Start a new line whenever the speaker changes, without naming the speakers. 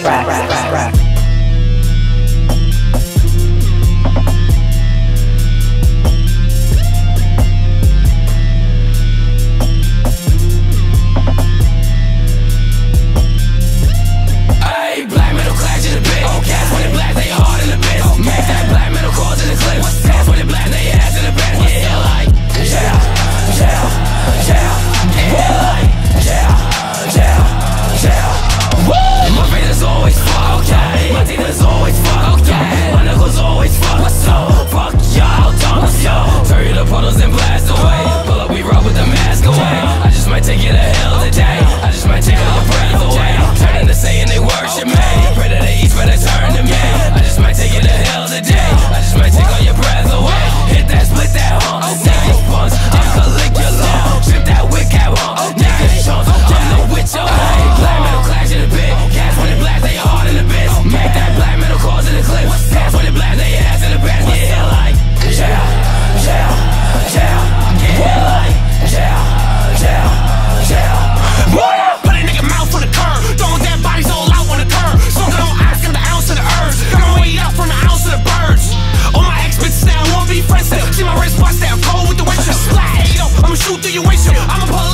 Track, track, track.
puddles and blast away. Pull up, we rob with the mask away. I just might take you to hell to
I'm a